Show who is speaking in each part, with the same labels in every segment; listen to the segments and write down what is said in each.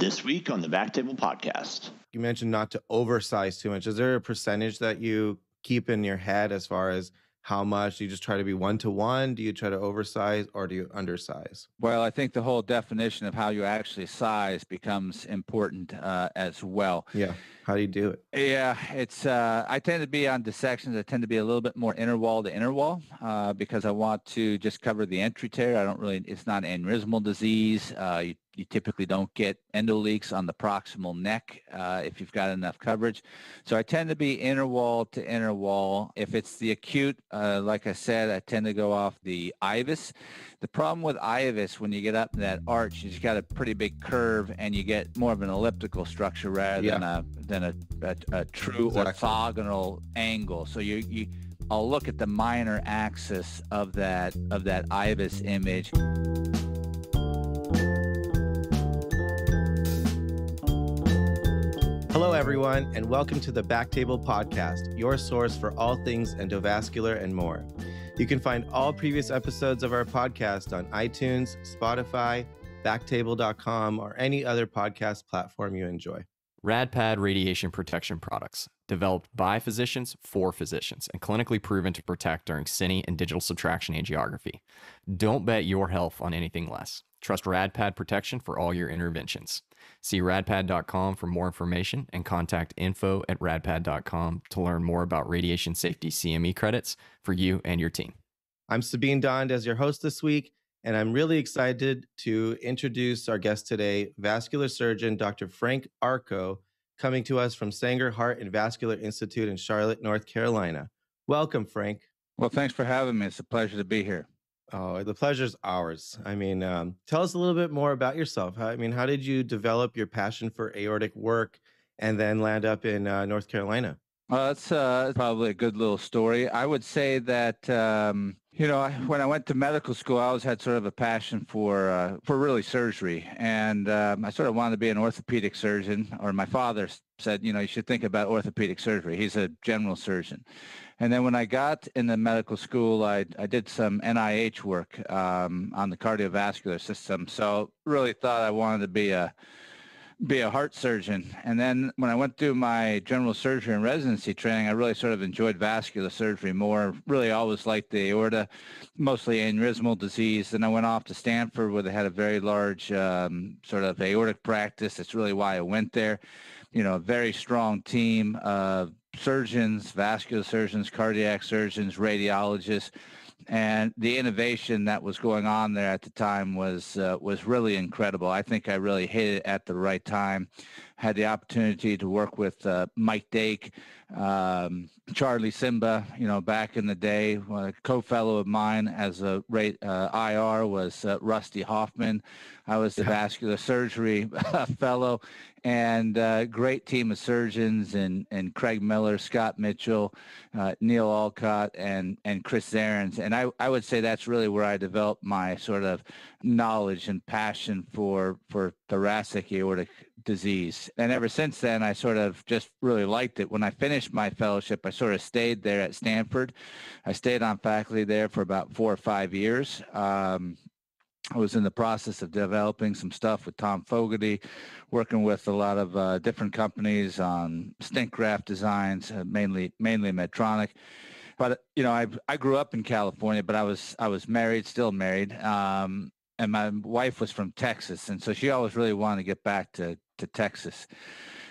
Speaker 1: This week on the Back Table Podcast.
Speaker 2: You mentioned not to oversize too much. Is there a percentage that you keep in your head as far as how much? Do you just try to be one to one? Do you try to oversize or do you undersize?
Speaker 3: Well, I think the whole definition of how you actually size becomes important uh, as well.
Speaker 2: Yeah. How do you do it?
Speaker 3: Yeah, it's. Uh, I tend to be on dissections. I tend to be a little bit more inner wall to inner wall uh, because I want to just cover the entry tear. I don't really. It's not aneurysmal disease. Uh, you you typically don't get endoleaks on the proximal neck uh, if you've got enough coverage. So I tend to be inner wall to inner wall. If it's the acute, uh, like I said, I tend to go off the IVUS. The problem with IVUS, when you get up in that arch, you've got a pretty big curve and you get more of an elliptical structure rather yeah. than a than a, a, a true exactly. orthogonal angle. So you, you I'll look at the minor axis of that of that IVUS image.
Speaker 2: Hello, everyone, and welcome to the Backtable Podcast, your source for all things endovascular and more. You can find all previous episodes of our podcast on iTunes, Spotify, backtable.com, or any other podcast platform you enjoy.
Speaker 4: RadPad radiation protection products, developed by physicians for physicians and clinically proven to protect during cine and digital subtraction angiography. Don't bet your health on anything less. Trust RadPad protection for all your interventions. See radpad.com for more information and contact info at radpad.com to learn more about radiation safety CME credits for you and your team.
Speaker 2: I'm Sabeen Dhand as your host this week, and I'm really excited to introduce our guest today, vascular surgeon Dr. Frank Arko, coming to us from Sanger Heart and Vascular Institute in Charlotte, North Carolina. Welcome, Frank.
Speaker 3: Well, thanks for having me. It's a pleasure to be here.
Speaker 2: Oh, the pleasure's ours. I mean, um, tell us a little bit more about yourself. I mean, how did you develop your passion for aortic work and then land up in uh, North Carolina?
Speaker 3: Well, that's uh, probably a good little story. I would say that um, you know when I went to medical school, I always had sort of a passion for uh, for really surgery, and um, I sort of wanted to be an orthopedic surgeon. Or my father said, you know, you should think about orthopedic surgery. He's a general surgeon, and then when I got into medical school, I I did some NIH work um, on the cardiovascular system. So really thought I wanted to be a be a heart surgeon. And then when I went through my general surgery and residency training, I really sort of enjoyed vascular surgery more. Really always liked the aorta, mostly aneurysmal disease. Then I went off to Stanford where they had a very large um, sort of aortic practice. That's really why I went there. You know, a very strong team of surgeons, vascular surgeons, cardiac surgeons, radiologists and the innovation that was going on there at the time was uh, was really incredible. I think I really hit it at the right time. Had the opportunity to work with uh, Mike Dake, um, Charlie Semba, you know, back in the day. A co-fellow of mine as a rate, uh, IR was uh, Rusty Hofmann. I was the yeah. vascular surgery fellow, and a uh, great team of surgeons and, and Craig Miller, Scott Mitchell, uh, Neil Olcott, and, and Chris Zarins. And I, I would say that's really where I developed my sort of knowledge and passion for, for thoracic aortic disease. And ever since then, I sort of just really liked it. When I finished my fellowship, I sort of stayed there at Stanford. I stayed on faculty there for about four or five years. Um, I was in the process of developing some stuff with Tom Fogarty, working with a lot of uh, different companies on stent graft designs, uh, mainly mainly Medtronic. But you know, I I grew up in California, but I was I was married, still married, um, and my wife was from Texas, and so she always really wanted to get back to to Texas.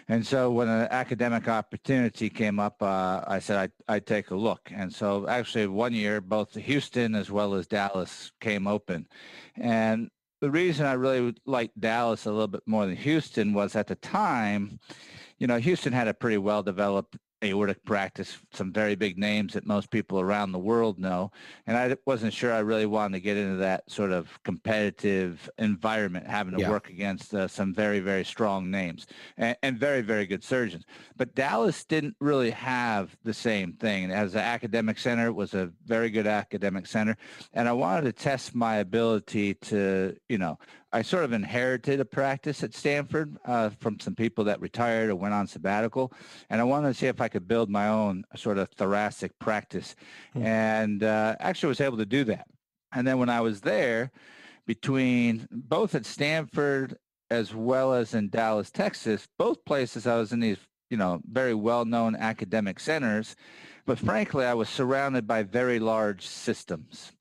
Speaker 3: And so when an academic opportunity came up, uh, I said I'd, I'd, take a look. And so actually one year, both Houston as well as Dallas came open. And the reason I really liked Dallas a little bit more than Houston was at the time, you know, Houston had a pretty well developed aortic practice, some very big names that most people around the world know. And I wasn't sure I really wanted to get into that sort of competitive environment, having to yeah. work against uh, some very, very strong names and, and, very, very good surgeons. But Dallas didn't really have the same thing. As an academic center, it was a very good academic center. And I wanted to test my ability to, you know, I sort of inherited a practice at Stanford uh, from some people that retired or went on sabbatical, and I wanted to see if I could build my own sort of thoracic practice, hmm. and uh, actually was able to do that. And then when I was there, between both at Stanford as well as in Dallas, Texas, both places I was in these, you know, very well-known academic centers, but frankly, I was surrounded by very large systems.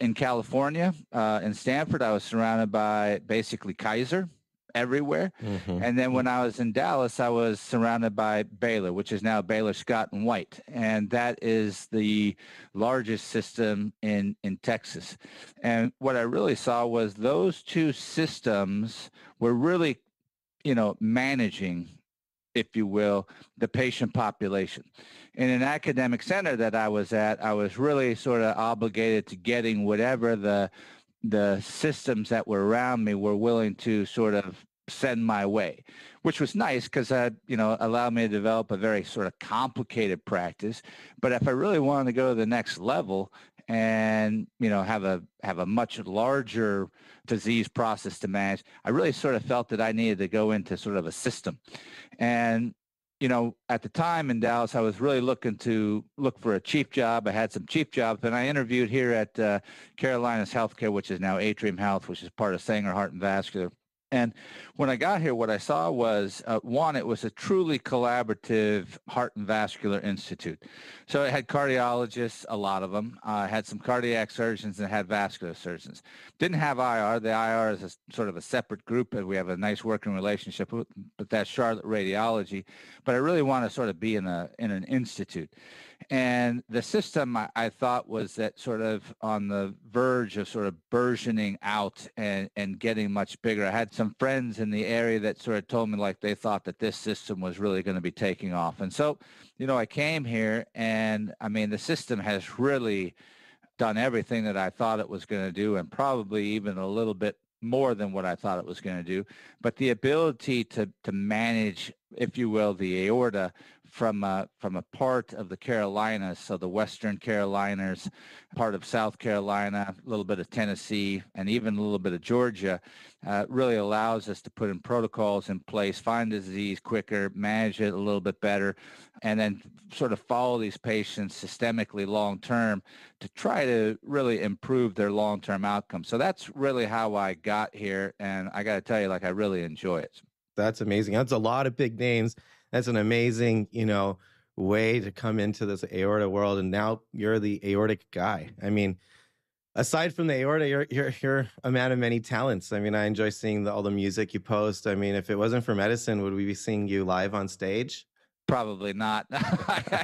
Speaker 3: In California, uh, in Stanford, I was surrounded by basically Kaiser, everywhere. Mm-hmm. And then when I was in Dallas, I was surrounded by Baylor, which is now Baylor Scott and White. And that is the largest system in, in Texas. And what I really saw was those two systems were really, you know, managing if you will, the patient population. In an academic center that I was at, I was really sort of obligated to getting whatever the the systems that were around me were willing to sort of send my way, which was nice because that, you know, allowed me to develop a very sort of complicated practice. But if I really wanted to go to the next level and, you know, have a have a much larger disease process to manage, I really sort of felt that I needed to go into sort of a system. And you know, at the time in Dallas, I was really looking to look for a chief job. I had some chief jobs, and I interviewed here at uh, Carolinas Healthcare, which is now Atrium Health, which is part of Sanger Heart and Vascular. And when I got here, what I saw was, uh, one, it was a truly collaborative heart and vascular institute. So it had cardiologists, a lot of them. Uh, had some cardiac surgeons and had vascular surgeons. Didn't have IR. The IR is a, sort of a separate group, and we have a nice working relationship with, with that Charlotte Radiology. But I really want to sort of be in a in an institute. And the system I, I, thought was that sort of on the verge of sort of burgeoning out and, and getting much bigger. I had some friends in the area that sort of told me like they thought that this system was really going to be taking off. And so, you know, I came here and I mean, the system has really done everything that I thought it was going to do and probably even a little bit more than what I thought it was going to do. But the ability to, to manage, if you will, the aorta from a, from a part of the Carolinas, so the Western Carolinas, part of South Carolina, a little bit of Tennessee, and even a little bit of Georgia, uh, really allows us to put in protocols in place, find disease quicker, manage it a little bit better, and then sort of follow these patients systemically long term to try to really improve their long term outcomes. So that's really how I got here, and I got to tell you, like I really enjoy it.
Speaker 2: That's amazing. That's a lot of big names that's an amazing, you know, way to come into this aorta world. And now you're the aortic guy. I mean, aside from the aorta, you're you're you're a man of many talents. I mean, I enjoy seeing the, all the music you post. I mean, if it wasn't for medicine, would we be seeing you live on stage?
Speaker 3: Probably not.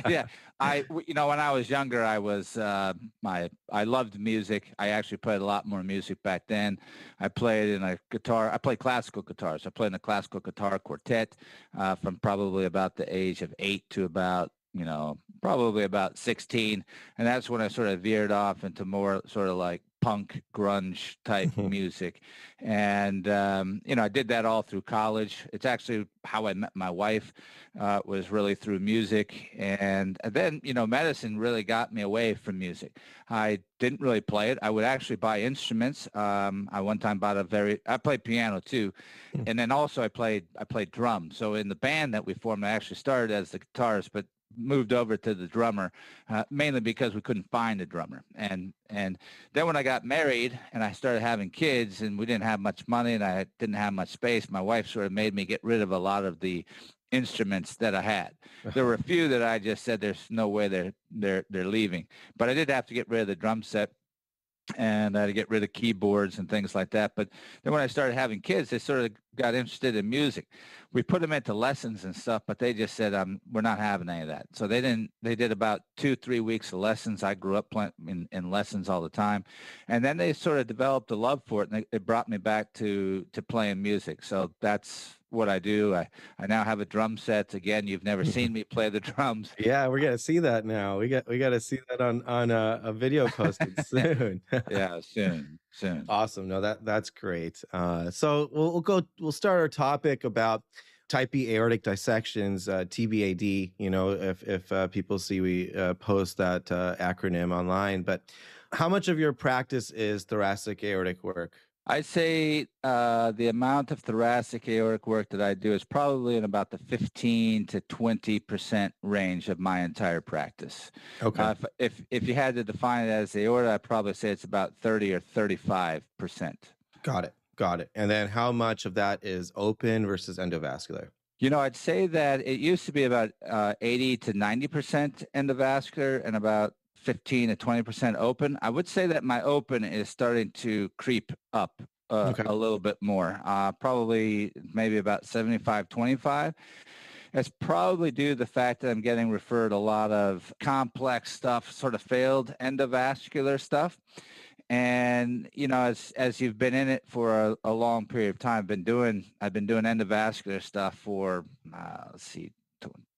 Speaker 3: yeah, I you know when I was younger, I was uh, my I loved music. I actually played a lot more music back then. I played in a guitar. I played classical guitars. I played in a classical guitar quartet uh, from probably about the age of eight to about you know probably about 16 and that's when i sort of veered off into more sort of like punk grunge type music. And um, you know i did that all through college. It's actually how i met my wife uh, was really through music. And then you know medicine really got me away from music. I didn't really play it. I would actually buy instruments. Um, i one time bought a very i played piano too. Hmm. and then also i played i played drums. So in the band that we formed i actually started as the guitarist but moved over to the drummer, uh, mainly because we couldn't find a drummer. And and then when I got married and I started having kids and we didn't have much money and I didn't have much space, my wife sort of made me get rid of a lot of the instruments that I had. There were a few that I just said there's no way they're they're they're leaving. But I did have to get rid of the drum set and uh, to get rid of keyboards and things like that. But then when I started having kids, they sort of got interested in music. We put them into lessons and stuff, but they just said, um, "We're not having any of that." So they didn't. They did about two, three weeks of lessons. I grew up in, in lessons all the time, and then they sort of developed a love for it, and it brought me back to to playing music. So that's what I do. I, I now have a drum set. Again, you've never seen me play the drums.
Speaker 2: Yeah, we're gonna see that now. We got we got to see that on on a, a video posted soon.
Speaker 3: yeah, soon, soon.
Speaker 2: Awesome. No, that that's great. Uh, so we'll, we'll go. We'll start our topic about type B aortic dissections, uh, TBAD. You know, if if uh, people see we uh, post that uh, acronym online, but how much of your practice is thoracic aortic work?
Speaker 3: I'd say uh, the amount of thoracic aortic work that I do is probably in about the 15 to 20 percent range of my entire practice. Okay. Uh, if, if, if you had to define it as aorta, I'd probably say it's about 30 or 35 percent.
Speaker 2: Got it. Got it. And then how much of that is open versus endovascular?
Speaker 3: You know, I'd say that it used to be about uh, 80 to 90% endovascular and about 15 to 20% open. I would say that my open is starting to creep up uh, okay. a little bit more, uh, probably maybe about 75, 25. It's probably due to the fact that I'm getting referred a lot of complex stuff, sort of failed endovascular stuff. And you know, as as you've been in it for a, a long period of time, I've been doing I've been doing endovascular stuff for uh, let's see,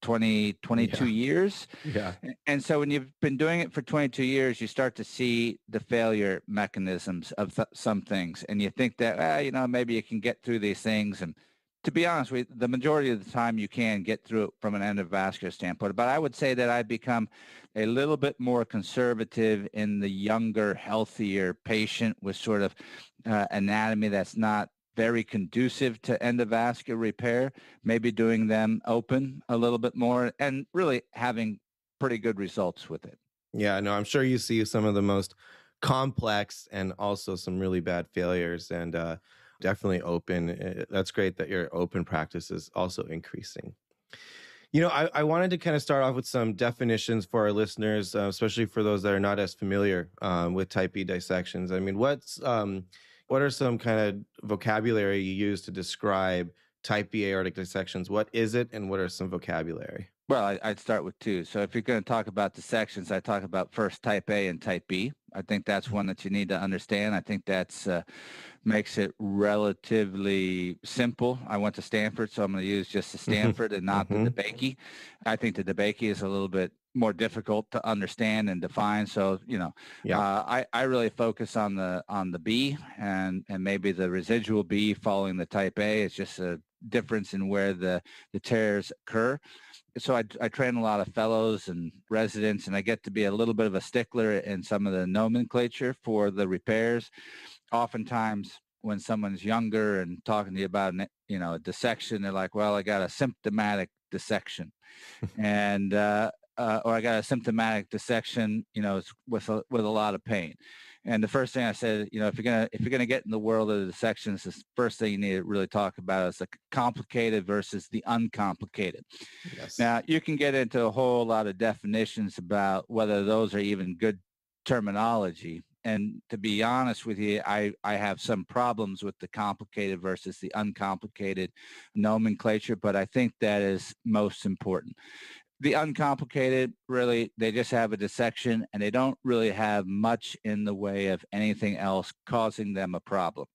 Speaker 3: 20, 22 yeah. years.
Speaker 2: Yeah.
Speaker 3: And so when you've been doing it for 22 years, you start to see the failure mechanisms of th- some things. And you think that, well, you know, maybe you can get through these things. And to be honest with you, the majority of the time you can get through it from an endovascular standpoint. But I would say that I've become a little bit more conservative in the younger, healthier patient with sort of uh, anatomy that's not very conducive to endovascular repair, maybe doing them open a little bit more and really having pretty good results with it.
Speaker 2: Yeah, no, I'm sure you see some of the most complex and also some really bad failures and uh, definitely open. Eh, that's great that your open practice is also increasing. You know, I, I wanted to kind of start off with some definitions for our listeners, uh, especially for those that are not as familiar um, with type B dissections. I mean, what's um, what are some kind of vocabulary you use to describe type B aortic dissections? What is it and what are some vocabulary?
Speaker 3: Well, I, would start with two. So if you're going to talk about the sections, I talk about first type A and type B. I think that's one that you need to understand. I think that's uh, makes it relatively simple. I went to Stanford, so I'm going to use just the mm-hmm. Stanford and not mm-hmm. the DeBakey. I think the DeBakey is a little bit more difficult to understand and define. So you know, yeah. uh, I I really focus on the on the B and and maybe the residual B following the type A. It's just a difference in where the the tears occur. So I, I train a lot of fellows and residents, and I get to be a little bit of a stickler in some of the nomenclature for the repairs. Oftentimes, when someone's younger and talking to you about you know a dissection, they're like, "Well, I got a symptomatic dissection," and uh, uh, or I got a symptomatic dissection, you know, with a, with a lot of pain. And the first thing I said, you know, if you're gonna if you're gonna get in the world of the dissections, the first thing you need to really talk about is the complicated versus the uncomplicated. Yes. Now you can get into a whole lot of definitions about whether those are even good terminology. And to be honest with you, I, I have some problems with the complicated versus the uncomplicated nomenclature, but I think that is most important the uncomplicated really they just have a dissection and they don't really have much in the way of anything else causing them a problem.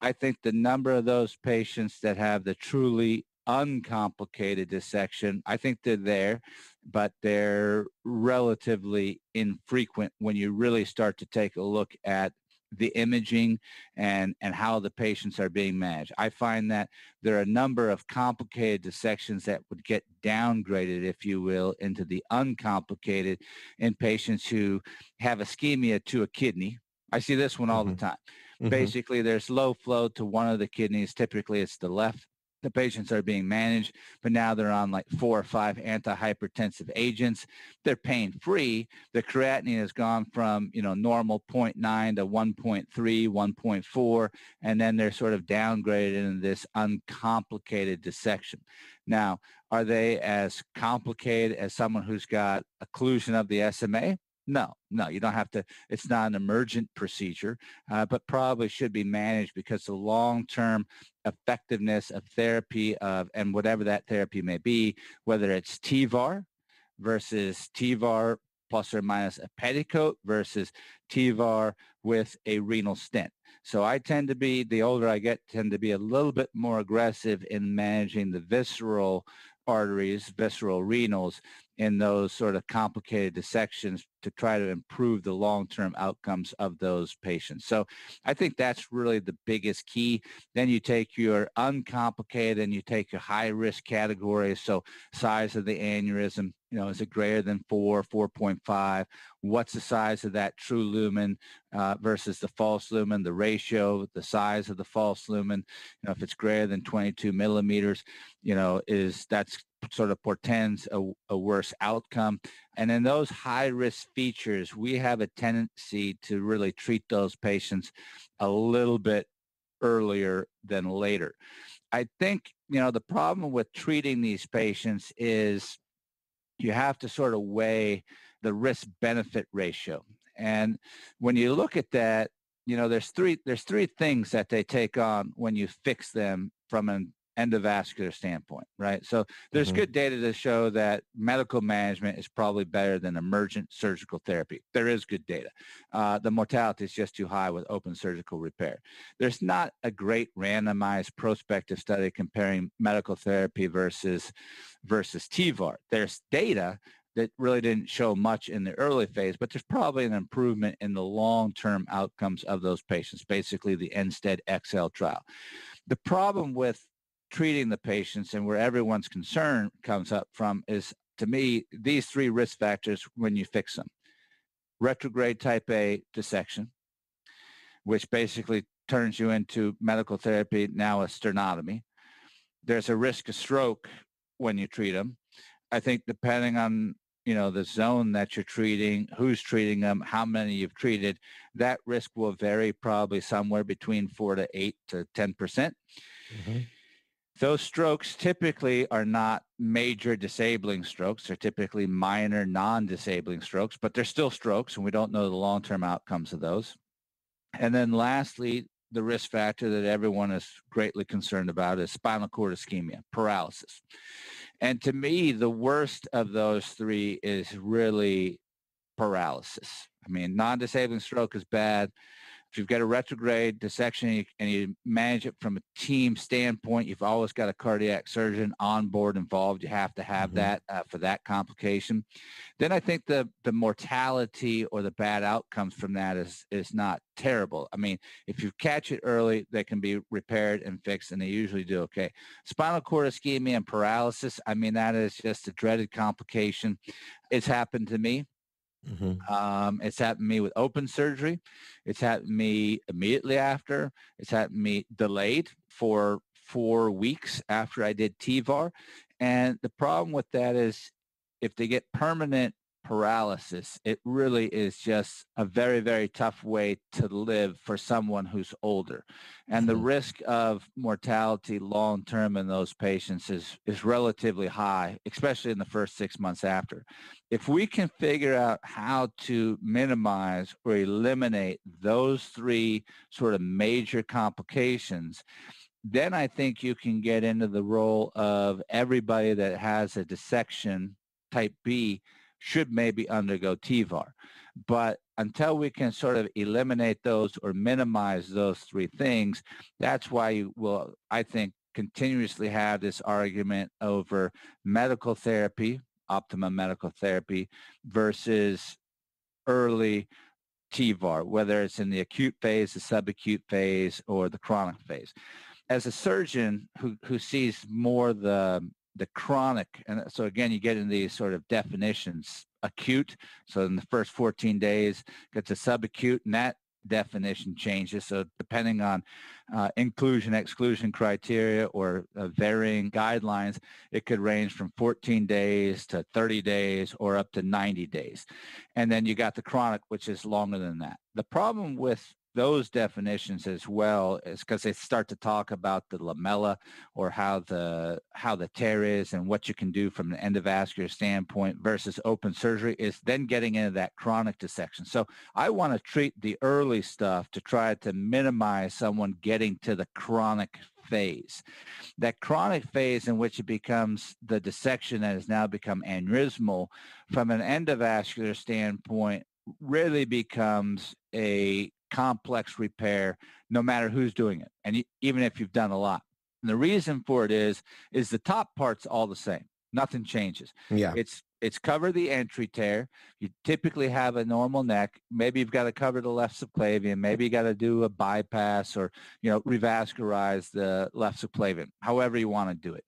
Speaker 3: I think the number of those patients that have the truly uncomplicated dissection i think they're there but they're relatively infrequent when you really start to take a look at the imaging and, and how the patients are being managed. I find that there are a number of complicated dissections that would get downgraded, if you will, into the uncomplicated in patients who have ischemia to a kidney. I see this one all mm-hmm. the time. Mm-hmm. Basically, there's low flow to one of the kidneys. Typically, it's the left the patients are being managed, but now they're on like four or five antihypertensive agents. They're pain free. The creatinine has gone from, you know, normal 0.9 to 1.3, 1.4, and then they're sort of downgraded into this uncomplicated dissection. Now, are they as complicated as someone who's got occlusion of the SMA? No, no, you don't have to. It's not an emergent procedure, uh, but probably should be managed because the long-term effectiveness of therapy of and whatever that therapy may be, whether it's TEVAR versus TEVAR plus or minus a petticoat versus TEVAR with a renal stent. So I tend to be, the older I get, tend to be a little bit more aggressive in managing the visceral arteries, visceral renals in those sort of complicated dissections to try to improve the long-term outcomes of those patients. So I think that's really the biggest key. Then you take your uncomplicated and you take your high-risk categories. So size of the aneurysm, you know, is it greater than 4, 4.5? What's the size of that true lumen uh, versus the false lumen, the ratio, the size of the false lumen? You know, if it's greater than 22 millimeters, you know, is that's sort of portends a, a worse outcome. And in those high risk features, we have a tendency to really treat those patients a little bit earlier than later. I think, you know, the problem with treating these patients is you have to sort of weigh the risk benefit ratio. And when you look at that, you know, there's three there's three things that they take on when you fix them from an endovascular standpoint, right? So there's mm-hmm. good data to show that medical management is probably better than emergent surgical therapy. There is good data. Uh, the mortality is just too high with open surgical repair. There's not a great randomized prospective study comparing medical therapy versus versus TEVAR. There's data that really didn't show much in the early phase, but there's probably an improvement in the long-term outcomes of those patients, basically the INSTEAD XL trial. The problem with treating the patients and where everyone's concern comes up from is, to me, these three risk factors when you fix them. Retrograde type A dissection, which basically turns you into medical therapy, now a sternotomy. There's a risk of stroke when you treat them. I think depending on you know the zone that you're treating, who's treating them, how many you've treated, that risk will vary probably somewhere between four to eight to ten percent. Mm-hmm. Those strokes typically are not major disabling strokes. They're typically minor non-disabling strokes, but they're still strokes, and we don't know the long-term outcomes of those. And then lastly, the risk factor that everyone is greatly concerned about is spinal cord ischemia, paralysis. And to me, the worst of those three is really paralysis. I mean, non-disabling stroke is bad if you've got a retrograde dissection and you manage it from a team standpoint, you've always got a cardiac surgeon on board involved. You have to have mm-hmm. that uh, for that complication. Then I think the the mortality or the bad outcomes from that is is not terrible. I mean, if you catch it early, they can be repaired and fixed, and they usually do okay. Spinal cord ischemia and paralysis. I mean, that is just a dreaded complication. It's happened to me. Mm-hmm. Um, it's happened to me with open surgery. It's happened to me immediately after. It's happened to me delayed for four weeks after I did TEVAR. And the problem with that is if they get permanent paralysis, it really is just a very, very tough way to live for someone who's older. And the mm-hmm. risk of mortality long term in those patients is, is relatively high, especially in the first six months after. If we can figure out how to minimize or eliminate those three sort of major complications, then I think you can get into the role of everybody that has a dissection type B should maybe undergo TEVAR. But until we can sort of eliminate those or minimize those three things, that's why you will, I think, continuously have this argument over medical therapy, optimum medical therapy, versus early TEVAR, whether it's in the acute phase, the subacute phase, or the chronic phase. As a surgeon who, who sees more the the chronic, and so again, you get in these sort of definitions, acute. So in the first 14 days, gets a subacute, and that definition changes. So depending on uh, inclusion exclusion criteria or uh, varying guidelines, it could range from 14 days to 30 days or up to 90 days. And then you got the chronic, which is longer than that. The problem with those definitions as well is because they start to talk about the lamella or how the how the tear is and what you can do from an endovascular standpoint versus open surgery is then getting into that chronic dissection. So I want to treat the early stuff to try to minimize someone getting to the chronic phase. That chronic phase in which it becomes the dissection that has now become aneurysmal from an endovascular standpoint really becomes a complex repair no matter who's doing it and even if you've done a lot and the reason for it is is the top part's all the same nothing changes
Speaker 2: yeah
Speaker 3: it's it's cover the entry tear. You typically have a normal neck. Maybe you've got to cover the left subclavian. Maybe you got to do a bypass or, you know, revascularize the left subclavian, however you want to do it,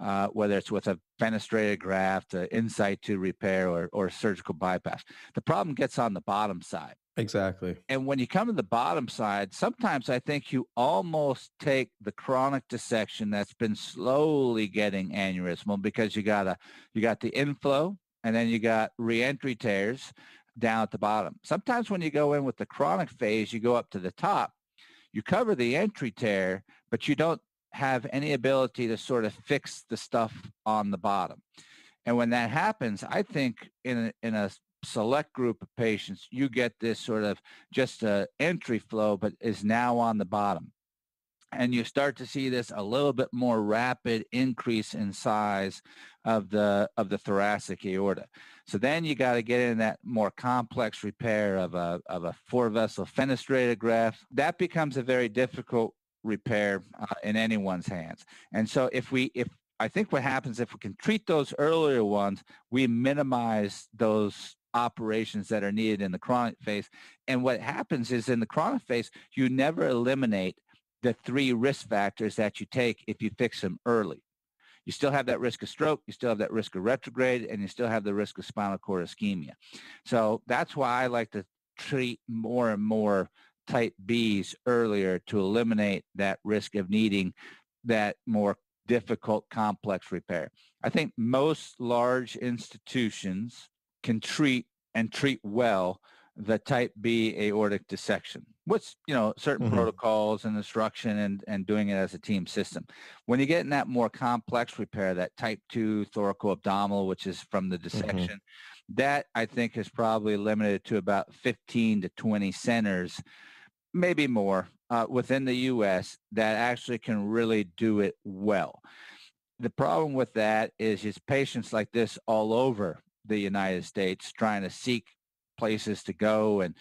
Speaker 3: uh, whether it's with a fenestrated graft, in situ repair, or, or surgical bypass. The problem gets on the bottom side.
Speaker 2: Exactly.
Speaker 3: And when you come to the bottom side, sometimes I think you almost take the chronic dissection that's been slowly getting aneurysmal because you got a you got the inflow and then you got reentry tears down at the bottom. Sometimes when you go in with the chronic phase, you go up to the top, you cover the entry tear, but you don't have any ability to sort of fix the stuff on the bottom. And when that happens, I think in a, in a select group of patients, you get this sort of just a entry flow, but is now on the bottom. And you start to see this a little bit more rapid increase in size of the of the thoracic aorta. So then you got to get in that more complex repair of a of a four vessel fenestrated graft. That becomes a very difficult repair uh, in anyone's hands. And so if we if I think what happens if we can treat those earlier ones, we minimize those operations that are needed in the chronic phase. And what happens is in the chronic phase, you never eliminate the three risk factors that you take if you fix them early. You still have that risk of stroke, you still have that risk of retrograde, and you still have the risk of spinal cord ischemia. So that's why I like to treat more and more type Bs earlier to eliminate that risk of needing that more difficult, complex repair. I think most large institutions can treat and treat well the type B aortic dissection. What's, you know, certain mm-hmm. protocols and instruction and, and doing it as a team system. When you get in that more complex repair, that type 2 thoracoabdominal, which is from the mm-hmm. dissection, mm-hmm. that I think is probably limited to about 15 to 20 centers, maybe more, uh, within the U.S. that actually can really do it well. The problem with that is just patients like this all over the United States trying to seek places to go and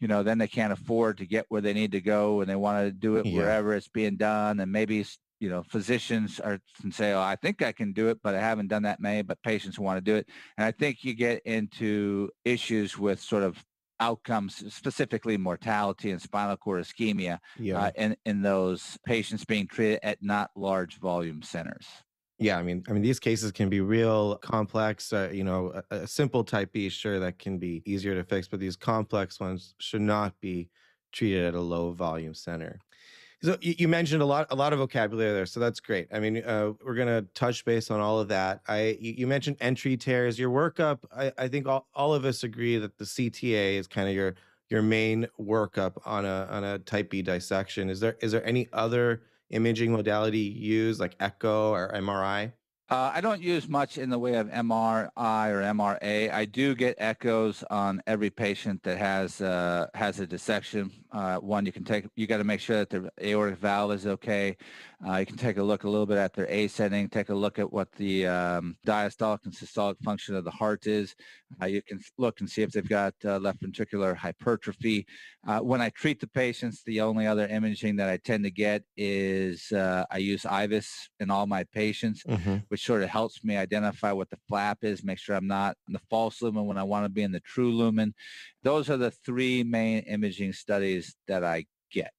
Speaker 3: you know then they can't afford to get where they need to go and they want to do it yeah. wherever it's being done and maybe you know physicians are can say oh i think i can do it but i haven't done that many but patients want to do it and i think you get into issues with sort of outcomes, specifically mortality and spinal cord ischemia, yeah. uh, in, in those patients being treated at not large volume centers.
Speaker 2: Yeah, I mean, I mean, these cases can be real complex. Uh, you know, a, a, simple type B, sure, that can be easier to fix, but these complex ones should not be treated at a low volume center. So you, mentioned a lot, a lot of vocabulary there. So that's great. I mean, uh, we're gonna touch base on all of that. I you, you mentioned entry tears. Your workup. I, I think all, all of us agree that the CTA is kind of your your main workup on a on a type B dissection. Is there is there any other imaging modality used like echo or MRI?
Speaker 3: Uh, I don't use much in the way of MRI or MRA. I do get echoes on every patient that has uh, has a dissection. Uh, one, you can take you got to make sure that the aortic valve is okay. Uh, you can take a look a little bit at their ascending, take a look at what the um, diastolic and systolic function of the heart is. Uh, you can look and see if they've got uh, left ventricular hypertrophy. Uh, when I treat the patients, the only other imaging that I tend to get is uh, I use IVUS in all my patients, mm-hmm. which sort of helps me identify what the flap is, make sure I'm not in the false lumen when I want to be in the true lumen. Those are the three main imaging studies that I get.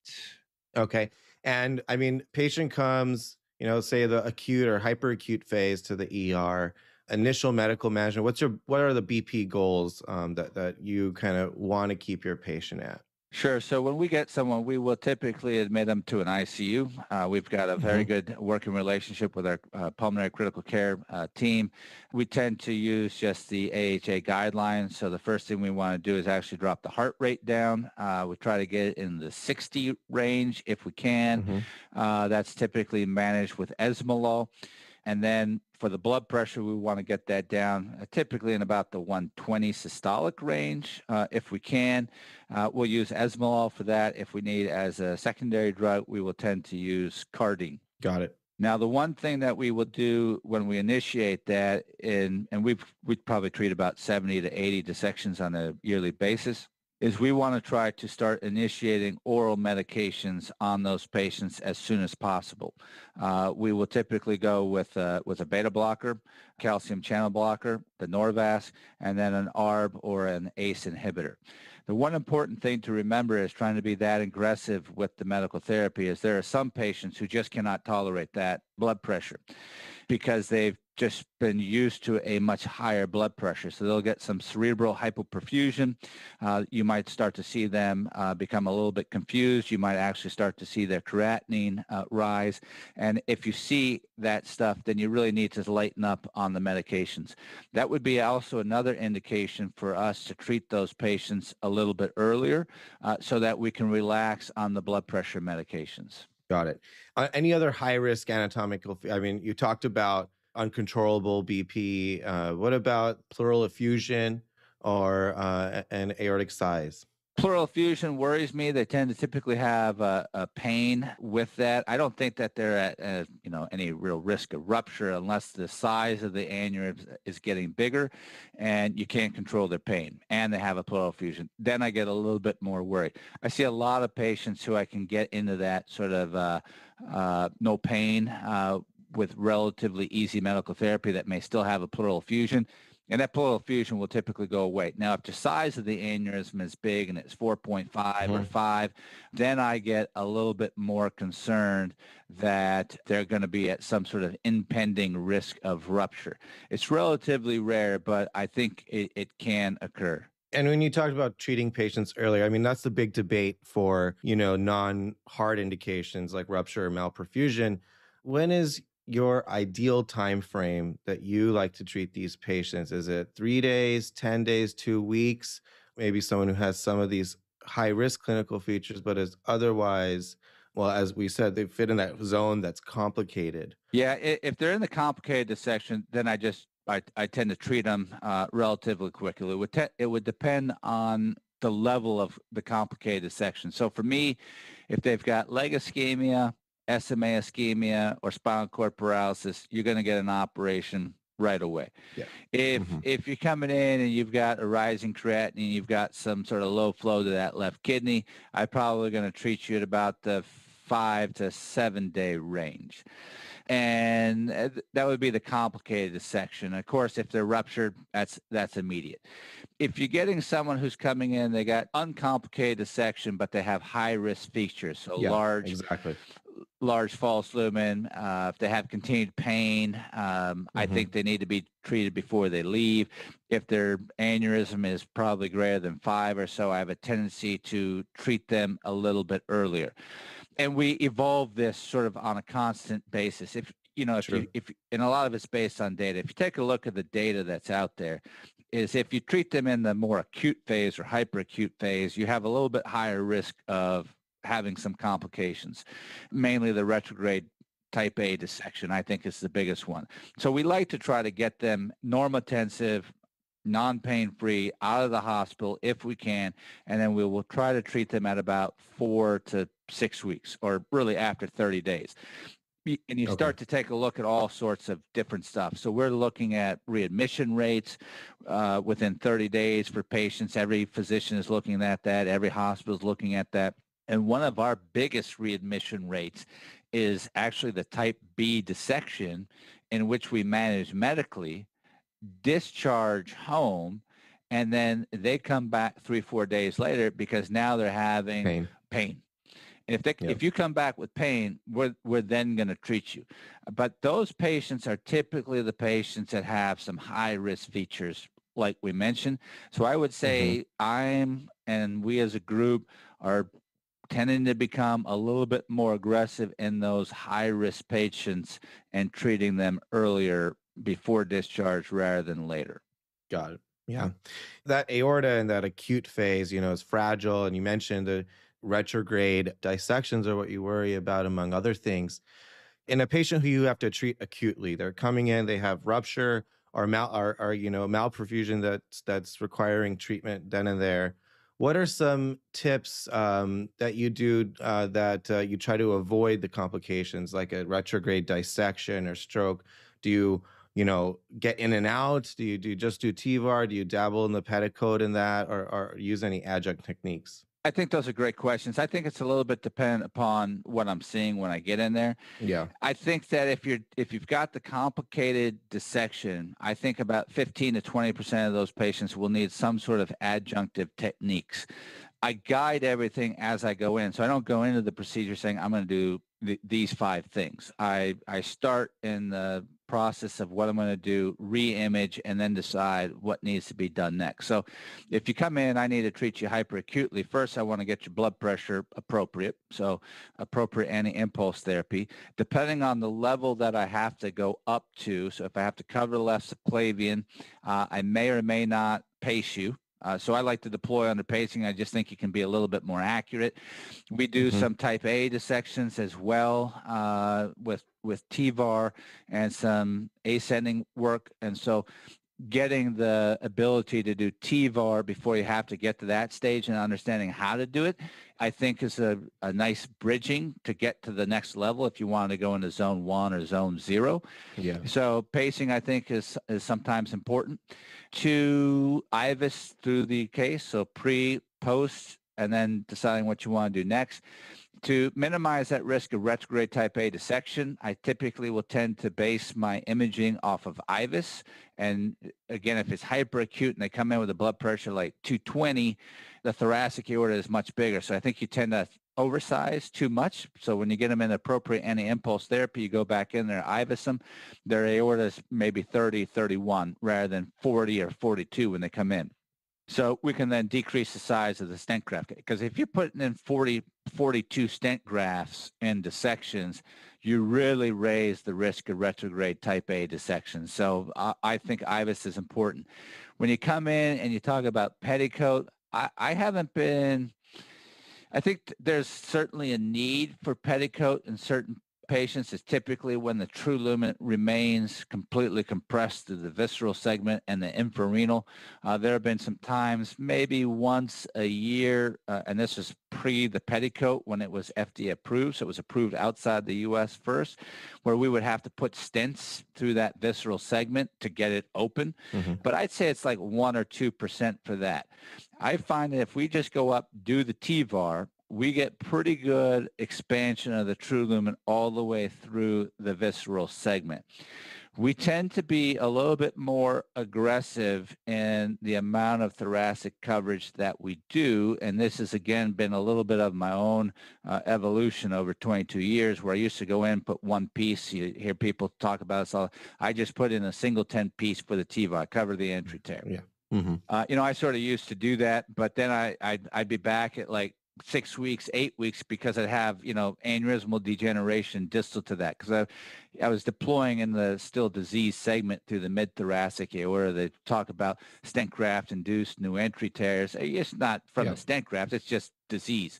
Speaker 2: Okay. And I mean, patient comes, you know, say the acute or hyperacute phase to the ER, initial medical management. What's your what are the BP goals um, that that you kind of want to keep your patient at?
Speaker 3: Sure. So when we get someone, we will typically admit them to an ICU. Uh, we've got a very mm-hmm. good working relationship with our uh, pulmonary critical care uh, team. We tend to use just the AHA guidelines. So the first thing we want to do is actually drop the heart rate down. Uh, we try to get it in the 60 range if we can. Mm-hmm. Uh, that's typically managed with esmolol. And then for the blood pressure, we want to get that down uh, typically in about the 120 systolic range uh, if we can. Uh, we'll use esmolol for that. If we need as a secondary drug, we will tend to use Cardene.
Speaker 2: Got it.
Speaker 3: Now, the one thing that we will do when we initiate that, in, and we we probably treat about 70 to 80 dissections on a yearly basis, is we want to try to start initiating oral medications on those patients as soon as possible. Uh, we will typically go with, uh, with a beta blocker, calcium channel blocker, the Norvasc, and then an ARB or an ACE inhibitor. The one important thing to remember is trying to be that aggressive with the medical therapy is there are some patients who just cannot tolerate that blood pressure. Because they've just been used to a much higher blood pressure. So they'll get some cerebral hypoperfusion. Uh, you might start to see them uh, become a little bit confused. You might actually start to see their creatinine uh, rise. And if you see that stuff, then you really need to lighten up on the medications. That would be also another indication for us to treat those patients a little bit earlier uh, so that we can relax on the blood pressure medications.
Speaker 2: Got it. Uh, any other high risk anatomical? I mean, you talked about uncontrollable BP. Uh, what about pleural effusion or uh, an aortic size?
Speaker 3: Pleural effusion worries me. They tend to typically have a, a pain with that. I don't think that they're at uh, you know any real risk of rupture unless the size of the aneurysm is getting bigger, and you can't control their pain, and they have a pleural effusion. Then I get a little bit more worried. I see a lot of patients who I can get into that sort of uh, uh, no pain uh, with relatively easy medical therapy that may still have a pleural effusion. And that pleural effusion will typically go away. Now, if the size of the aneurysm is big and it's 4.5 mm-hmm. or 5, then I get a little bit more concerned that they're going to be at some sort of impending risk of rupture. It's relatively rare, but I think it, it can occur.
Speaker 2: And when you talked about treating patients earlier, I mean, that's the big debate for, you know, non-hard indications like rupture or malperfusion. When is your ideal time frame that you like to treat these patients? Is it three days, 10 days, two weeks? Maybe someone who has some of these high risk clinical features, but is otherwise, well, as we said, they fit in that zone that's complicated.
Speaker 3: Yeah, if they're in the complicated section, then I just I, I tend to treat them uh, relatively quickly. It would te- it would depend on the level of the complicated section. So for me, if they've got leg ischemia, SMA ischemia or spinal cord paralysis, you're going to get an operation right away. Yeah. If mm-hmm. if you're coming in and you've got a rising creatinine, you've got some sort of low flow to that left kidney, I'm probably going to treat you at about the five to seven day range. And uh, that would be the complicated section. Of course, if they're ruptured, that's that's immediate. If you're getting someone who's coming in, they got uncomplicated section, but they have high risk features, so yeah, large,
Speaker 2: exactly
Speaker 3: large false lumen. Uh, if they have continued pain, um, mm-hmm. I think they need to be treated before they leave. If their aneurysm is probably greater than five or so, I have a tendency to treat them a little bit earlier. And we evolve this sort of on a constant basis. If you know, if True. you, if and a lot of it's based on data. If you take a look at the data that's out there, is if you treat them in the more acute phase or hyperacute phase, you have a little bit higher risk of having some complications, mainly the retrograde type A dissection, I think is the biggest one. So we like to try to get them normotensive, non-pain free out of the hospital if we can, and then we will try to treat them at about four to six weeks or really after 30 days. And you okay. start to take a look at all sorts of different stuff. So we're looking at readmission rates uh, within 30 days for patients. Every physician is looking at that. Every hospital is looking at that. And one of our biggest readmission rates is actually the type B dissection in which we manage medically, discharge home, and then they come back three, four days later because now they're having pain. pain. And if they, yep. if you come back with pain, we're, we're then going to treat you. But those patients are typically the patients that have some high risk features like we mentioned. So I would say mm-hmm. I'm and we as a group are tending to become a little bit more aggressive in those high-risk patients and treating them earlier before discharge rather than later.
Speaker 2: Got it. Yeah. That aorta and that acute phase, you know, is fragile. And you mentioned the retrograde dissections are what you worry about, among other things. In a patient who you have to treat acutely, they're coming in, they have rupture or mal or, or you know, malperfusion that's that's requiring treatment then and there what are some tips um, that you do uh, that uh, you try to avoid the complications, like a retrograde dissection or stroke? Do you, you know, get in and out? Do you do you just do TEVAR? Do you dabble in the petticoat in that, or, or use any adjunct techniques?
Speaker 3: I think those are great questions. I think it's a little bit dependent upon what I'm seeing when I get in there.
Speaker 2: Yeah.
Speaker 3: I think that if you're if you've got the complicated dissection, I think about 15 to 20 percent of those patients will need some sort of adjunctive techniques. I guide everything as I go in, so I don't go into the procedure saying I'm going to do th- these five things. I I start in the process of what I'm going to do, re-image, and then decide what needs to be done next. So if you come in, I need to treat you hyperacutely. First, I want to get your blood pressure appropriate. So appropriate anti-impulse therapy. Depending on the level that I have to go up to, so if I have to cover the left subclavian, uh, I may or may not pace you. Uh, so I like to deploy under pacing. I just think you can be a little bit more accurate. We do mm-hmm. some type A dissections as well uh, with with TEVAR and some ascending work. And so getting the ability to do TEVAR before you have to get to that stage and understanding how to do it, I think is a, a nice bridging to get to the next level if you want to go into zone one or zone zero. Yeah. So pacing, I think, is, is sometimes important to IVUS through the case. So pre, post, and then deciding what you want to do next. To minimize that risk of retrograde type A dissection, I typically will tend to base my imaging off of IVUS. And uh, again, if it's hyperacute and they come in with a blood pressure like 220, the thoracic aorta is much bigger. So I think you tend to oversize too much. So when you get them in appropriate anti-impulse therapy, you go back in there, IVUS them, their aorta is maybe 30, 31 rather than 40 or 42 when they come in. So we can then decrease the size of the stent graft because if you're putting in 40, 42 stent grafts in dissections, you really raise the risk of retrograde type A dissection. So I, I think IVUS is important. When you come in and you talk about petticoat, I, I haven't been, I think there's certainly a need for petticoat in certain patients is typically when the true lumen remains completely compressed to the visceral segment and the infrarenal. Uh, there have been some times, maybe once a year, uh, and this is pre the petticoat when it was FDA approved, so it was approved outside the U.S. first, where we would have to put stents through that visceral segment to get it open. Mm-hmm. But I'd say it's like 1 or 2% for that. I find that if we just go up, do the TEVAR, we get pretty good expansion of the true lumen all the way through the visceral segment. We tend to be a little bit more aggressive in the amount of thoracic coverage that we do. And this has, again, been a little bit of my own uh, evolution over 22 years where I used to go in, put one piece. You hear people talk about this all. I just put in a single 10 piece for the TEVAR, cover the entry tear.
Speaker 2: Yeah. Mm-hmm.
Speaker 3: Uh, you know, I sort of used to do that, but then I, I'd, I'd be back at like six weeks, eight weeks because I'd have, you know, aneurysmal degeneration distal to that because I, I was deploying in the still disease segment through the mid-thoracic aorta. they talk about stent graft induced new entry tears. It's not from yeah. the stent graft, it's just disease.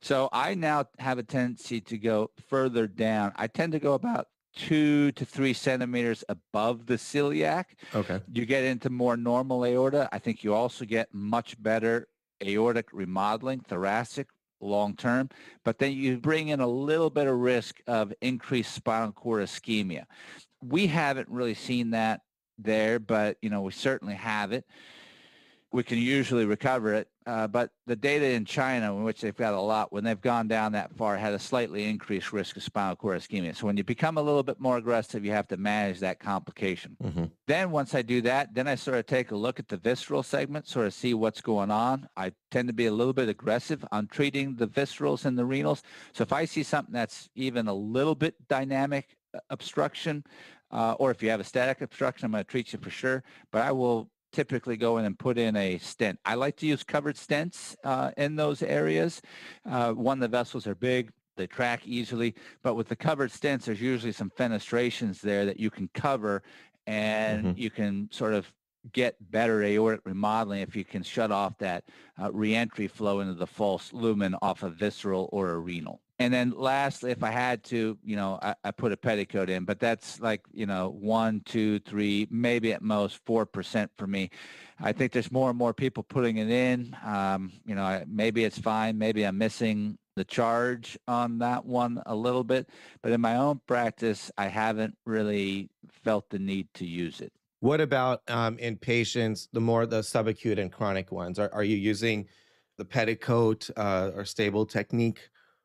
Speaker 3: So I now have a tendency to go further down. I tend to go about two to three centimeters above the celiac.
Speaker 2: Okay.
Speaker 3: You get into more normal aorta. I think you also get much better aortic remodeling, thoracic long term, but then you bring in a little bit of risk of increased spinal cord ischemia. We haven't really seen that there, but you know we certainly have it we can usually recover it. Uh, but the data in China, in which they've got a lot, when they've gone down that far, had a slightly increased risk of spinal cord ischemia. So when you become a little bit more aggressive, you have to manage that complication. Mm-hmm. Then once I do that, then I sort of take a look at the visceral segment, sort of see what's going on. I tend to be a little bit aggressive on treating the viscerals and the renals. So if I see something that's even a little bit dynamic uh, obstruction, uh, or if you have a static obstruction, I'm going to treat you for sure. But I will typically go in and put in a stent. I like to use covered stents uh, in those areas. Uh, one, the vessels are big. They track easily, but with the covered stents, there's usually some fenestrations there that you can cover and mm-hmm. you can sort of get better aortic remodeling if you can shut off that uh, reentry flow into the false lumen off a visceral or a renal. And then lastly, if I had to, you know, I, I, put a petticoat in, but that's like, you know, one, two, three, maybe at most 4% for me. I think there's more and more people putting it in. Um, you know, maybe it's fine. Maybe I'm missing the charge on that one a little bit. But in my own practice, I haven't really felt the need to use it.
Speaker 2: What about um, in patients, the more the subacute and chronic ones? Are, are you using the petticoat uh, or stable technique?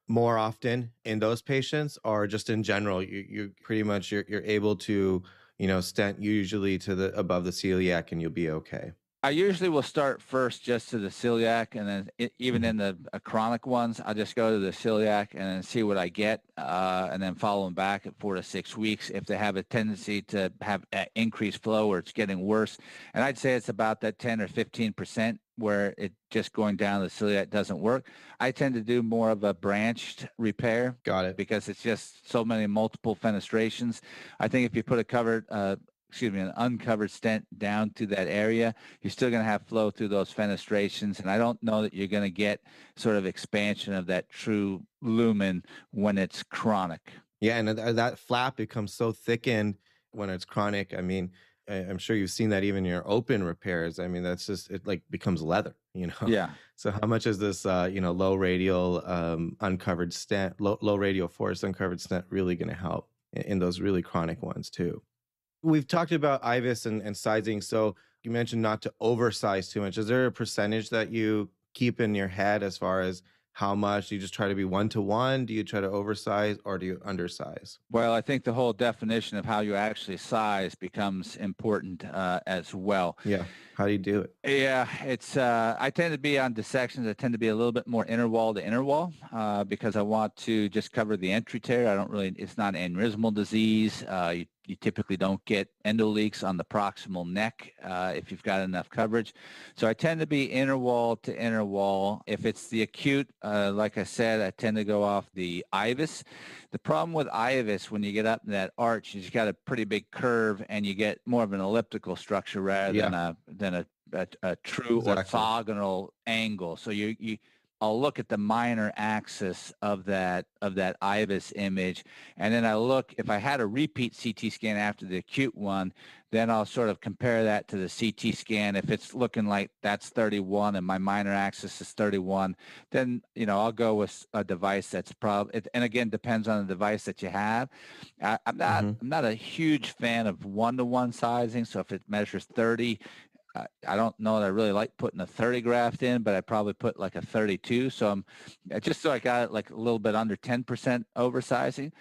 Speaker 2: More often in those patients or just in general you you pretty much you're, you're able to you know stent usually to the above the celiac and you'll be okay
Speaker 3: I usually will start first just to the celiac, and then it, even
Speaker 2: Mhm.
Speaker 3: in the uh, chronic ones, I'll just go to the celiac and then see what I get, uh, and then follow them back at four to six weeks if they have a tendency to have uh, increased flow or it's getting worse. And I'd say it's about that 10 or 15 percent where it just going down the celiac doesn't work. I tend to do more of a branched repair
Speaker 2: Got it.
Speaker 3: because it's just so many multiple fenestrations. I think if you put a covered, uh, excuse me, an uncovered stent down to that area, you're still going to have flow through those fenestrations. And I don't know that you're going to get sort of expansion of that true lumen when it's chronic.
Speaker 2: Yeah, and th- that flap becomes so thickened when it's chronic. I mean, I- I'm sure you've seen that even in your open repairs. I mean, that's just it like becomes leather, you know.
Speaker 3: Yeah.
Speaker 2: So how much is this, uh, you know, low radial um, uncovered stent, low, low radial force uncovered stent really going to help in, in those really chronic ones too? We've talked about IVUS and, and sizing. So you mentioned not to oversize too much. Is there a percentage that you keep in your head as far as how much? Do you just try to be one to one? Do you try to oversize or do you undersize?
Speaker 3: Well, I think the whole definition of how you actually size becomes important uh, as well.
Speaker 2: Yeah. How do you do it?
Speaker 3: Yeah, it's. Uh, I tend to be on dissections. I tend to be a little bit more inner wall to inner wall uh, because I want to just cover the entry tear. I don't really. It's not aneurysmal disease. Uh, you, you typically don't get endoleaks on the proximal neck uh, if you've got enough coverage. So I tend to be inner wall to inner wall. If it's the acute, uh, like I said, I tend to go off the IVUS. The problem with IVUS when you get up in that arch is you got a pretty big curve and you get more of an elliptical structure rather
Speaker 2: Yeah.
Speaker 3: than a than a, a, a true
Speaker 2: Exactly.
Speaker 3: orthogonal angle. So you you I'll look at the minor axis of that of that IVUS image, and then I look if I had a repeat CT scan after the acute one, then I'll sort of compare that to the CT scan. If it's looking like that's 31 and my minor axis is 31, then you know I'll go with a device that's probably and again depends on the device that you have. I, I'm not
Speaker 2: Mhm.
Speaker 3: I'm not a huge fan of one to one sizing. So if it measures 30, I- don't know that I really like putting a 30 graft in, but I probably put like a 32. So I'm just so I got it like a little bit under 10% oversizing.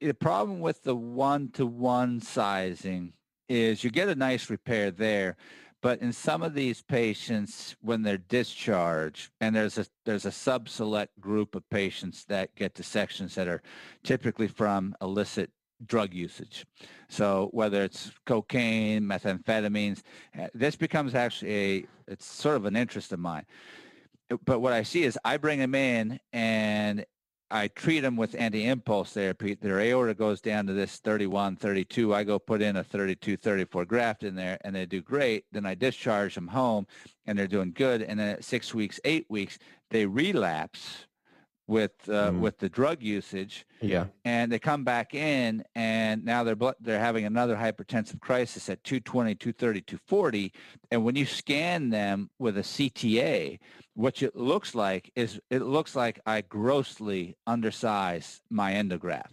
Speaker 3: The problem with the one-to-one sizing is you get a nice repair there, but in some of these patients, when they're discharged, and there's a there's a sub-select group of patients that get dissections that are typically from illicit drug usage. So whether it's cocaine, methamphetamines, uh, this becomes actually a it's sort of an interest of mine. But what I see is I bring them in and I treat them with anti-impulse therapy. Their aorta goes down to this 31, 32. I go put in a 32, 34 graft in there and they do great. Then I discharge them home and they're doing good. And then at six weeks, eight weeks, they relapse with uh,
Speaker 2: Mhm.
Speaker 3: with the drug usage
Speaker 2: Yeah.
Speaker 3: and they come back in and now they're they're having another hypertensive crisis at 220 230 240 and when you scan them with a CTA what it looks like is it looks like I grossly undersized my endograft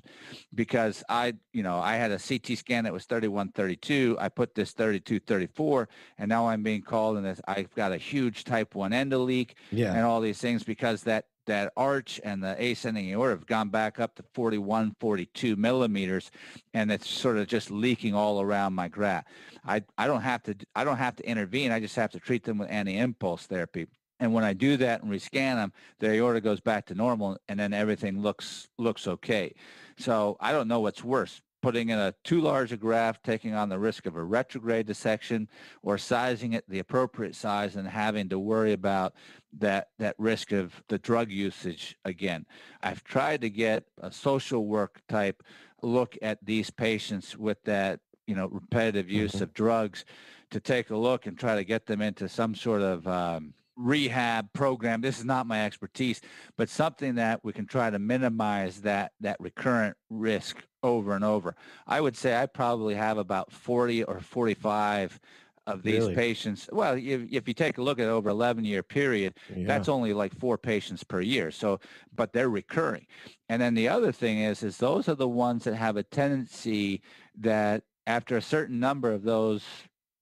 Speaker 3: because I you know I had a CT scan that was 31 32 I put this 32 34 and now I'm being called and I've got a huge type 1 endoleak
Speaker 2: Yeah.
Speaker 3: and all these things because that that arch and the ascending aorta have gone back up to 41, 42 millimeters, and it's sort of just leaking all around my graft. I, I don't have to I don't have to intervene. I just have to treat them with anti-impulse therapy. And when I do that and rescan them, the aorta goes back to normal, and then everything looks looks okay. So I don't know what's worse, putting in a too large a graft, taking on the risk of a retrograde dissection, or sizing it the appropriate size and having to worry about that that risk of the drug usage again. I've tried to get a social work type look at these patients with that you know repetitive use
Speaker 2: Mhm.
Speaker 3: of drugs to take a look and try to get them into some sort of um, rehab program. This is not my expertise, but something that we can try to minimize that that recurrent risk over and over. I would say I probably have about 40 or 45 of these
Speaker 2: Really?
Speaker 3: patients. Well, if, if you take a look at over 11 year period,
Speaker 2: yeah.
Speaker 3: that's only like four patients per year. So, but they're recurring. And then the other thing is, is those are the ones that have a tendency that after a certain number of those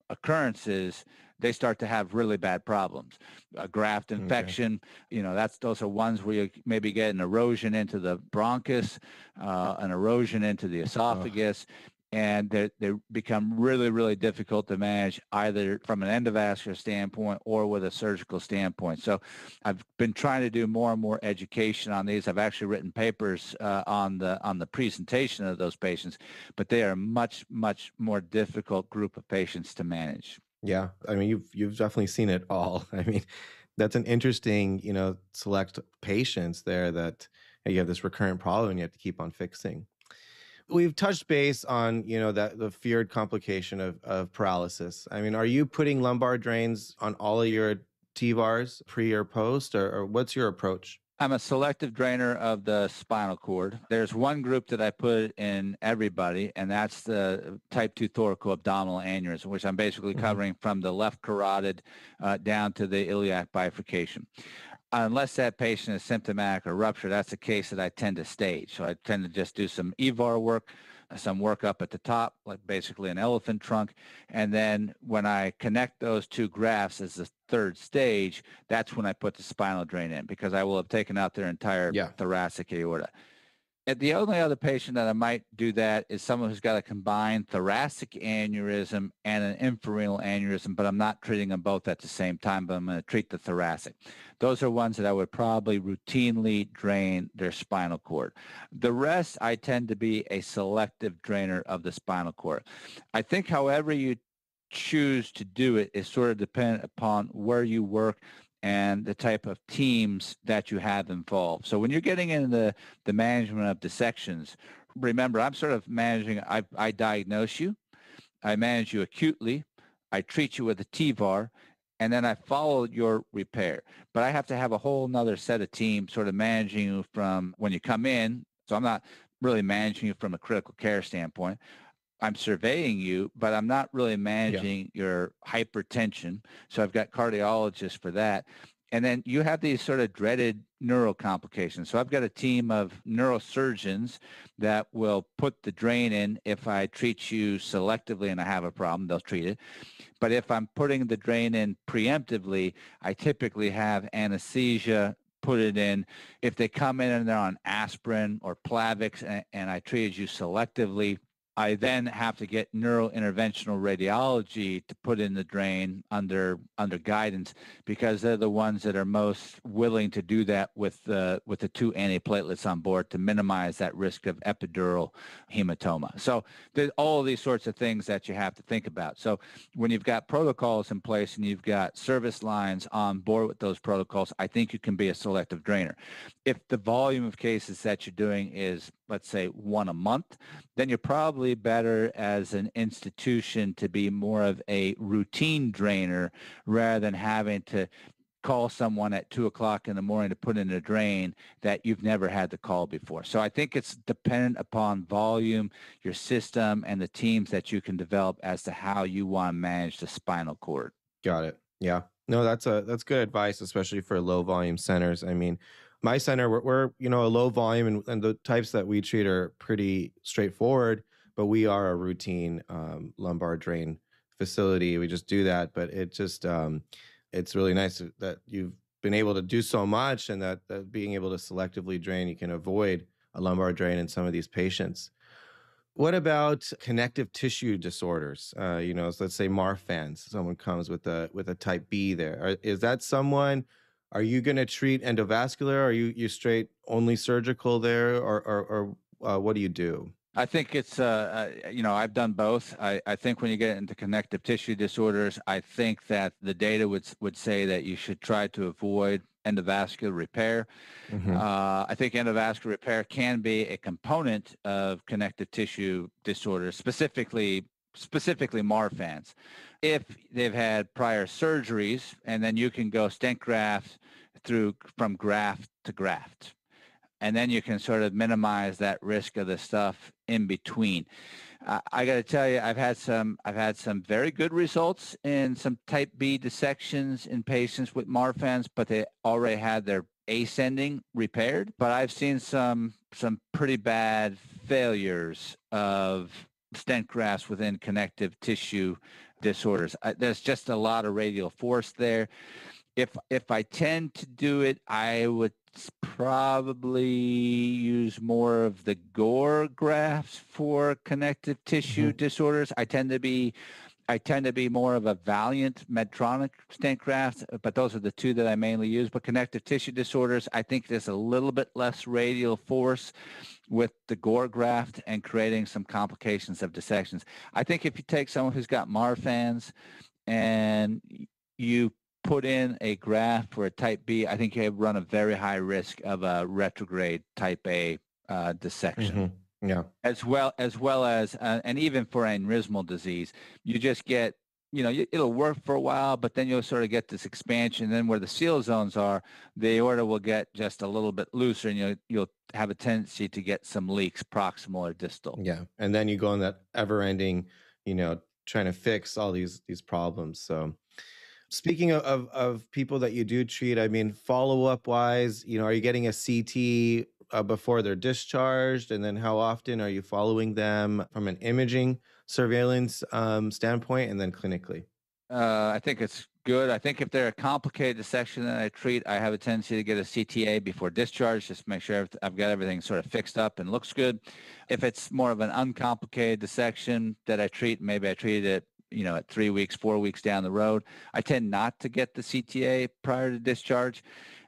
Speaker 3: occurrences, they start to have really bad problems. A graft
Speaker 2: Okay.
Speaker 3: infection, you know, that's those are ones where you maybe get an erosion into the bronchus, uh, an erosion into the esophagus. and they they become really, really difficult to manage either from an endovascular standpoint or with a surgical standpoint. So I've been trying to do more and more education on these. I've actually written papers uh, on the on the presentation of those patients, but they are a much, much more difficult group of patients to manage.
Speaker 2: Yeah, I mean, you've you've definitely seen it all. I mean, that's an interesting, you know, select patients there that you have this recurrent problem and you have to keep on fixing. We've touched base on, you know, that the feared complication of, of paralysis. I mean, are you putting lumbar drains on all of your TEVARs pre or post, or, or what's your approach?
Speaker 3: I'm a selective drainer of the spinal cord. There's one group that I put in everybody, and that's the type 2 thoracoabdominal aneurysm, which I'm basically mm-hmm. covering from the left carotid uh, down to the iliac bifurcation unless that patient is symptomatic or rupture, that's a case that I tend to stage. So I tend to just do some EVAR work, some work up at the top, like basically an elephant trunk. And then when I connect those two grafts as the third stage, that's when I put the spinal drain in because I will have taken out their entire yeah. thoracic aorta. And the only other patient that I might do that is someone who's got a combined thoracic aneurysm and an infrarenal aneurysm, but I'm not treating them both at the same time, but I'm going to treat the thoracic. Those are ones that I would probably routinely drain their spinal cord. The rest, I tend to be a selective drainer of the spinal cord. I think however you choose to do it is sort of dependent upon where you work and the type of teams that you have involved. So when you're getting into the, the management of dissections, remember, I'm sort of managing, I, I diagnose you, I manage you acutely, I treat you with a TEVAR, and then I follow your repair. But I have to have a whole nother set of teams sort of managing you from when you come in. So I'm not really managing you from a critical care standpoint. I'm surveying you, but I'm not really managing yeah. your hypertension. So I've got cardiologists for that. And then you have these sort of dreaded neuro complications. So I've got a team of neurosurgeons that will put the drain in if I treat you selectively and I have a problem, they'll treat it. But if I'm putting the drain in preemptively, I typically have anesthesia put it in. If they come in and they're on aspirin or Plavix and, and I treated you selectively, I then have to get neurointerventional radiology to put in the drain under under guidance because they're the ones that are most willing to do that with the with the two antiplatelets on board to minimize that risk of epidural hematoma. So there's all these sorts of things that you have to think about. So when you've got protocols in place and you've got service lines on board with those protocols, I think you can be a selective drainer. If the volume of cases that you're doing is let's say one a month, then you're probably better as an institution to be more of a routine drainer rather than having to call someone at two o'clock in the morning to put in a drain that you've never had to call before. So I think it's dependent upon volume, your system, and the teams that you can develop as to how you want to manage the spinal cord.
Speaker 2: Got it. Yeah. No, that's a that's good advice, especially for low volume centers. I mean, my center we're, we're, you know a low volume and, and, the types that we treat are pretty straightforward but we are a routine um, lumbar drain facility we just do that but it just um, it's really nice that you've been able to do so much and that, that being able to selectively drain you can avoid a lumbar drain in some of these patients what about connective tissue disorders? Uh, you know, let's say Marfan's. Someone comes with a with a type B. There is that someone are you going to treat endovascular? Are you you straight only surgical there, or or, or uh, what do you do?
Speaker 3: I think it's, uh, uh, you know, I've done both. I, I think when you get into connective tissue disorders, I think that the data would would say that you should try to avoid endovascular repair. Mm-hmm. Uh, I think endovascular repair can be a component of connective tissue disorders, specifically specifically Marfan's. If they've had prior surgeries, and then you can go stent graft through from graft to graft. And then you can sort of minimize that risk of the stuff in between. Uh, I got to tell you, I've had some, I've had some very good results in some type B dissections in patients with Marfan's, but they already had their ascending repaired. But I've seen some, some pretty bad failures of stent grafts within connective tissue disorders. there's just a lot of radial force there. If if I tend to do it, I would probably use more of the Gore grafts for connective tissue mm-hmm. disorders. I tend to be I tend to be more of a Valiant Medtronic stent graft, but those are the two that I mainly use. But connective tissue disorders, I think there's a little bit less radial force with the Gore graft and creating some complications of dissections. I think if you take someone who's got Marfan's and you put in a graft for a type B, I think you run a very high risk of a retrograde type A uh, dissection. Mm-hmm.
Speaker 2: Yeah.
Speaker 3: As well as well as uh, and even for aneurysmal disease, you just get you know it'll work for a while, but then you'll sort of get this expansion. Then where the seal zones are, the aorta will get just a little bit looser, and you'll you'll have a tendency to get some leaks, proximal or distal.
Speaker 2: Yeah, and then you go on that ever-ending, you know, trying to fix all these these problems. So speaking of, of, of people that you do treat, I mean, follow up wise, you know, are you getting a CT uh, before they're discharged, and then how often are you following them from an imaging surveillance um, standpoint, and then clinically?
Speaker 3: Uh, I think it's good. I think if they're a complicated dissection that I treat, I have a tendency to get a CTA before discharge, just to make sure I've got everything sort of fixed up and looks good. If it's more of an uncomplicated dissection that I treat, maybe I treat it you know, at three weeks, four weeks down the road. I tend not to get the CTA prior to discharge.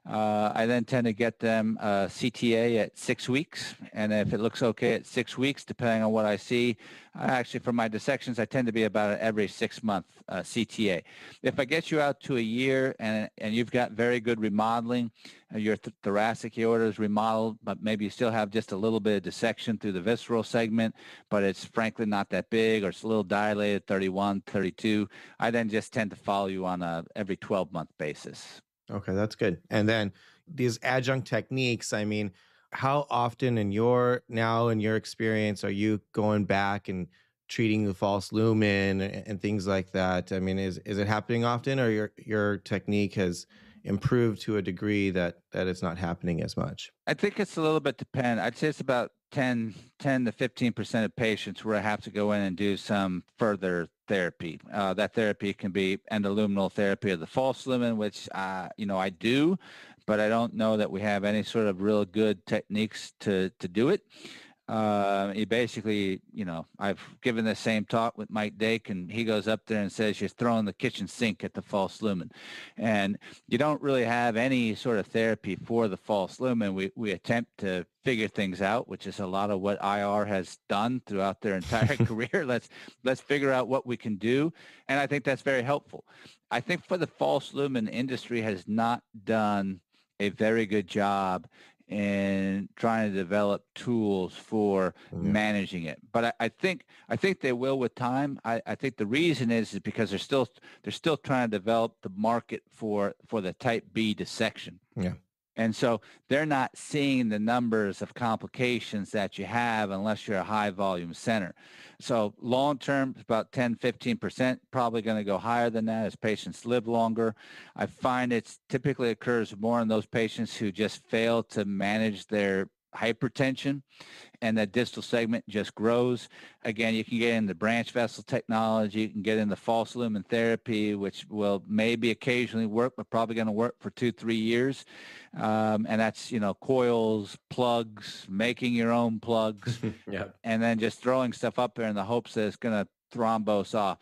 Speaker 3: Uh, I then tend to get them uh, CTA at six weeks, and if it looks okay at six weeks, depending on what I see, I actually for my dissections, I tend to be about every six month uh, CTA. If I get you out to a year and and you've got very good remodeling, uh, your th- thoracic aorta is remodeled, but maybe you still have just a little bit of dissection through the visceral segment, but it's frankly not that big, or it's a little dilated, 31, 32. I then just tend to follow you on a every 12 month basis.
Speaker 2: Okay, that's good. And then these adjunct techniques, I mean, how often in your now in your experience are you going back and treating the false lumen and, things like that? I mean, is is it happening often or your your technique has improved to a degree that that it's not happening as much?
Speaker 3: I think it's a little bit depend. I'd say it's about 10, 10 to 15% of patients where I have to go in and do some further therapy. Uh, that therapy can be endoluminal therapy of the false lumen, which, uh, you know, I do, but I don't know that we have any sort of real good techniques to, to do it. Uh, he basically, you know, I've given the same talk with Mike Dake, and he goes up there and says you're throwing the kitchen sink at the false lumen, and you don't really have any sort of therapy for the false lumen. We we attempt to figure things out, which is a lot of what IR has done throughout their entire career. Let's let's figure out what we can do, and I think that's very helpful. I think for the false lumen industry has not done a very good job and trying to develop tools for mm-hmm. managing it. But I, I, think I think they will with time. I, I think the reason is is because they're still they're still trying to develop the market for for the type B dissection.
Speaker 2: Yeah.
Speaker 3: And so they're not seeing the numbers of complications that you have unless you're a high volume center. So long term, about 10, 15%, probably going to go higher than that as patients live longer. I find it typically occurs more in those patients who just fail to manage their hypertension and that distal segment just grows. Again, you can get into branch vessel technology. You can get into false lumen therapy, which will maybe occasionally work, but probably going to work for two, three years. Um, and that's, you know, coils, plugs, making your own plugs,
Speaker 2: yeah.
Speaker 3: and then just throwing stuff up there in the hopes that it's going to thrombose off.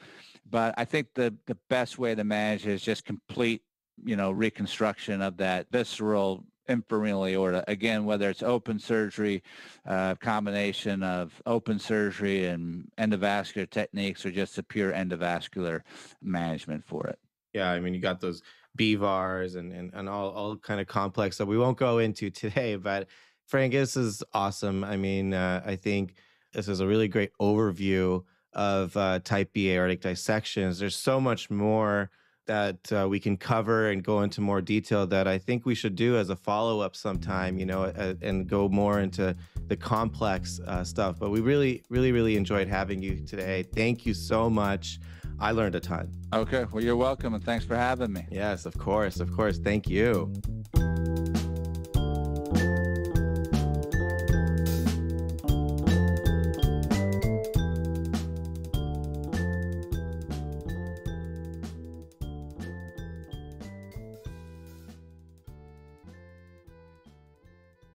Speaker 3: But I think the, the best way to manage is just complete you know, reconstruction of that visceral infrarenal aorta. Again, whether it's open surgery, uh, combination of open surgery and endovascular techniques or just a pure endovascular management for it.
Speaker 2: Yeah, I mean, you got those BEVARs and, and, and all, all kind of complex that we won't go into today, but Frank, this is awesome. I mean, uh, I think this is a really great overview of uh, type B aortic dissections. There's so much more that uh, we can cover and go into more detail that I think we should do as a follow up sometime, you know, uh, and go more into the complex uh, stuff. But we really, really, really enjoyed having you today. Thank you so much. I learned a ton.
Speaker 3: Okay. Well, you're welcome. And thanks for having me.
Speaker 2: Yes, of course. Of course. Thank you.